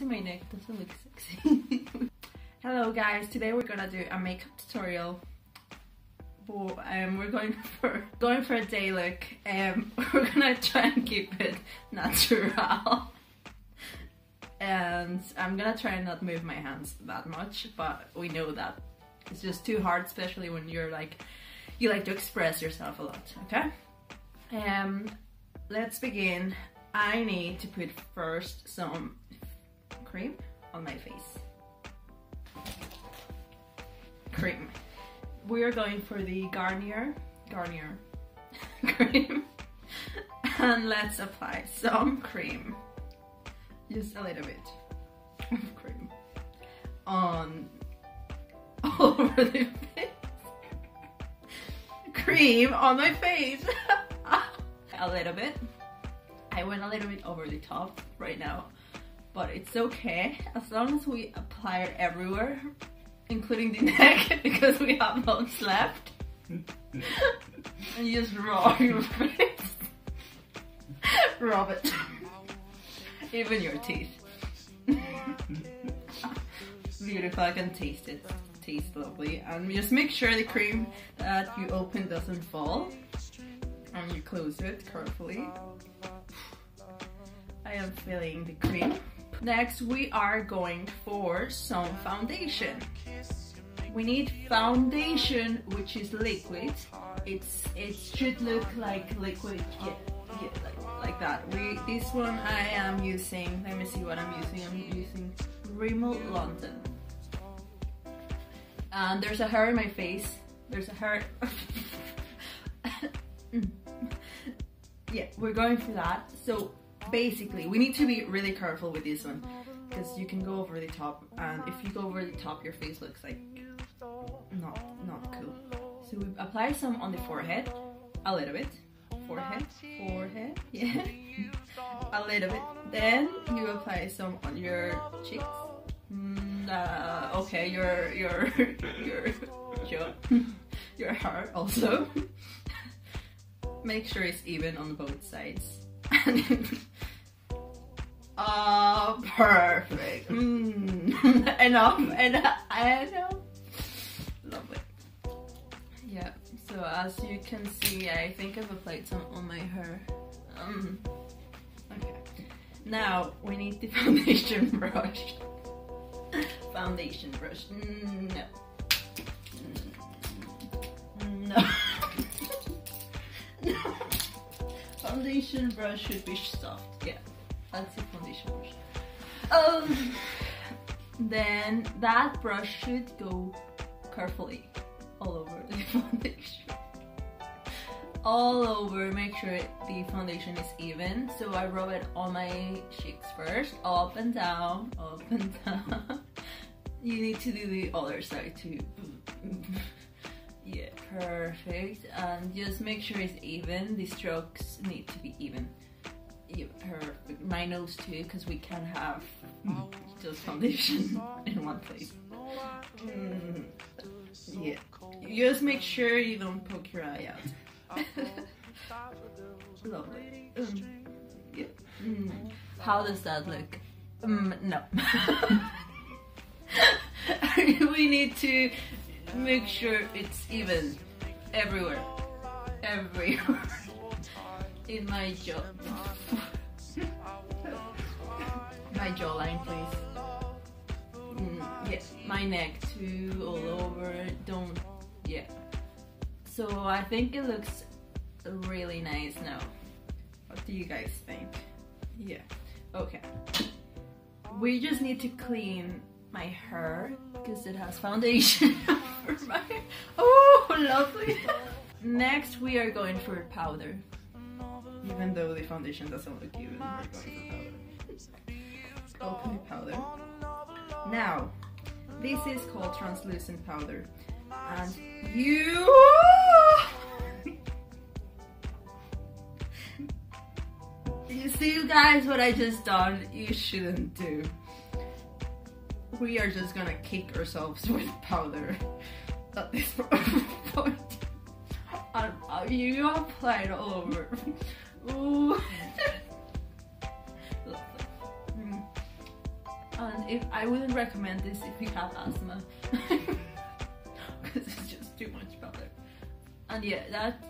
honestly my neck doesn't look sexy. Hello guys, today we're gonna do a makeup tutorial. Um, we're going for going for a day look. Um, we're gonna try and keep it natural. and I'm gonna try and not move my hands that much, but we know that it's just too hard, especially when you're like, you like to express yourself a lot, okay? Um, let's begin. I need to put first some cream on my face. Cream. We're going for the Garnier, Garnier cream. and let's apply some cream. Just a little bit of cream on all over the face. Cream on my face. a little bit. I went a little bit over the top right now, but it's okay as long as we apply it everywhere, including the neck because we have loads left. and you just rub your face. rub it. Even your teeth. Beautiful, I can taste it. Tastes lovely. And just make sure the cream that you open doesn't fall. And you close it carefully. I am feeling the cream. Next, we are going for some foundation. We need foundation, which is liquid. It's It should look like liquid, yeah, yeah like, like that. We This one I am using, let me see what I'm using. I'm using Rimmel London. And there's a hair in my face. There's a hair. Mm. yeah, we're going for that. So basically, we need to be really careful with this one because you can go over the top and if you go over the top, your face looks like not, not cool. So we apply some on the forehead, a little bit. Forehead, forehead, yeah. a little bit. Then you apply some on your cheeks. Mm, uh, okay, your, your, your, your, your heart also. Make sure it's even on both sides. oh, perfect. Mm. enough, enough, enough. Lovely. Yeah, so as you can see, I think I've applied some on my hair. Um, okay. Now, we need the foundation brush. foundation brush. No. No. Foundation brush should be soft. Yeah, that's the foundation brush. Um, then that brush should go carefully all over the foundation. All over, make sure the foundation is even. So I rub it on my cheeks first, up and down, up and down. you need to do the other side too. Yeah, perfect. And just make sure it's even. The strokes need to be even. Yeah, perfect. My nose too, because we can't have just foundation in one place. Mm, yeah. Just make sure you don't poke your eye out. Lovely. Um, yeah. Mm. How does that look? Um, no. we need to make sure it's even everywhere. Everywhere. In my jaw. my jawline, please. Mm, yes, my neck too, all over. Don't, yeah. So I think it looks really nice now. What do you guys think? Yeah, okay. We just need to clean my hair because it has foundation oh lovely. Next we are going for powder. Even though the foundation doesn't look even we're going for powder. Open powder. Now this is called translucent powder. And you you see you guys what I just done? You shouldn't do we are just gonna kick ourselves with powder at this point. And you apply it all over. Ooh. Mm. And if I wouldn't recommend this if you have asthma, because it's just too much powder. And yeah, that.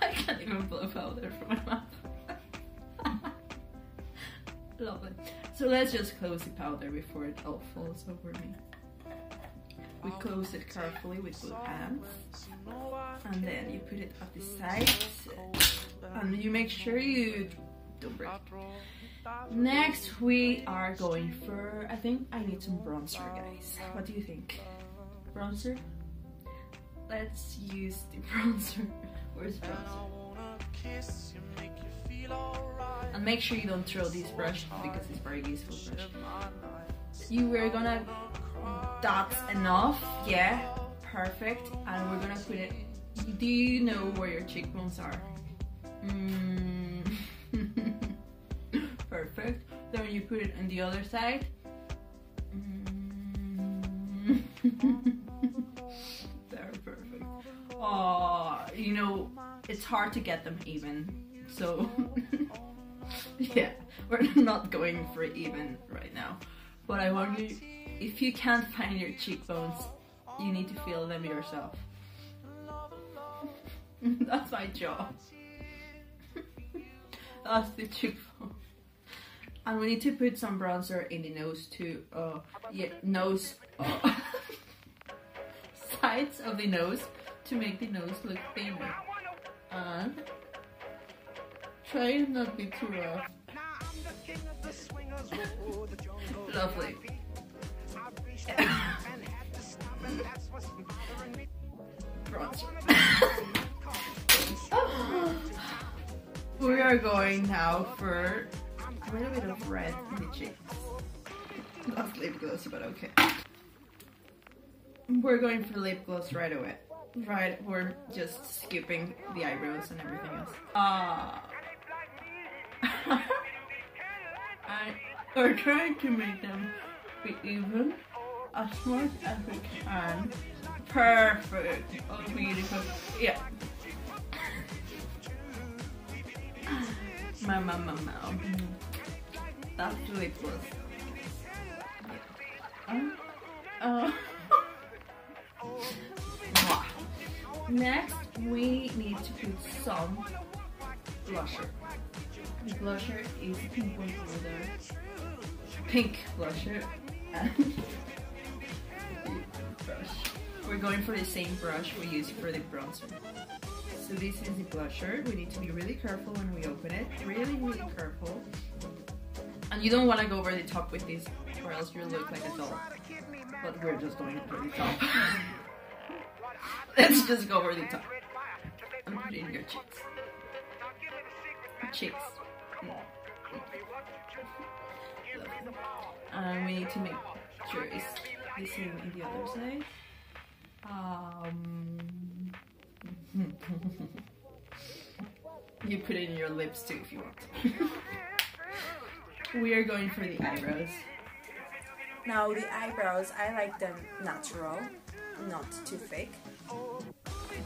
I can't even blow powder from my mouth. Lovely. So let's just close the powder before it all falls over me. We close it carefully with both hands. And then you put it at the sides. And you make sure you don't break. Next we are going for, I think I need some bronzer guys. What do you think? Bronzer? Let's use the bronzer. Where's bronzer? And make sure you don't throw this brush because it's very useful brush. You were gonna, that's enough, yeah, perfect. And we're gonna put it, do you know where your cheekbones are? Mm. perfect. Then you put it on the other side, mm. they're perfect. Oh, you know, it's hard to get them even. So, yeah, we're not going for even right now. But I want you, if you can't find your cheekbones, you need to feel them yourself. That's my job. That's the cheekbone. And we need to put some bronzer in the nose too. Uh, yeah, nose. Uh, sides of the nose to make the nose look thinner. And try to not be too rough. Lovely. We are going now for a little bit of red in the cheeks. Not lip gloss, but okay. We're going for lip gloss right away. Right, we're just skipping the eyebrows and everything else. Ah. Uh, I, we're trying to make them be even as much as we can. Perfect. Oh, beautiful. Yeah. My mama mouth. That's lip gloss. Um, uh, Mwah. Next, we need to put some blusher. Blusher is pink one over there. Pink blusher. And brush. We're going for the same brush we used for the bronzer. So this is the blusher. We need to be really careful when we open it. Really, really careful. And you don't want to go over the top with this or else you'll look like a doll. But we're just going over the top. Let's just go over the top. And put it in your cheeks. Cheeks. And we need to make sure it's the same in the other side. Um, you put it in your lips too if you want. we are going for the eyebrows. Now the eyebrows, I like them natural, not too thick,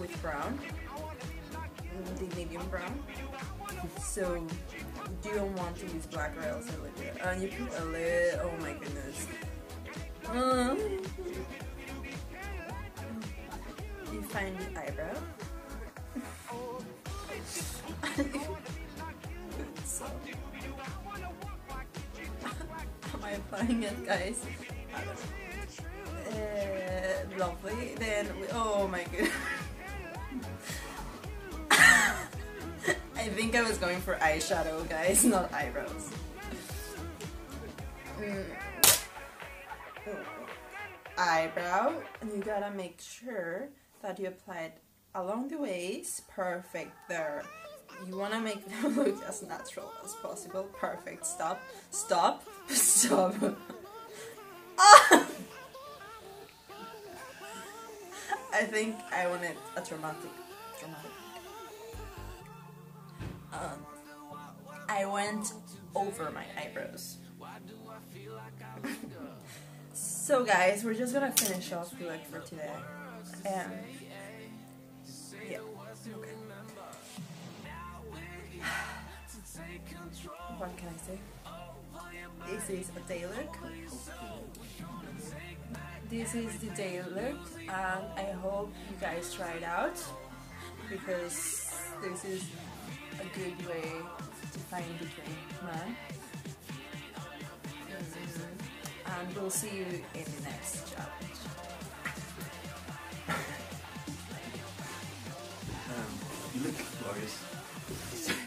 with brown, the medium brown. So you don't want to use black it look good. And you put a little, oh my goodness. Um, you find the eyebrow. am I applying it, guys? Uh, lovely. Then, we, oh my god. I think I was going for eyeshadow, guys, not eyebrows. Mm. Eyebrow, and you gotta make sure that you apply it along the waist. Perfect there. You wanna make them look as natural as possible. Perfect. Stop. Stop. Stop. I think I wanted a dramatic. Dramatic. Um, I went over my eyebrows. so guys, we're just gonna finish off the look for today. And yeah, okay. what can I say? This is a day look. This is the day look, and I hope you guys try it out because this is good way to find the dream man. Mm, And we'll see you in the next challenge. Um, you look glorious.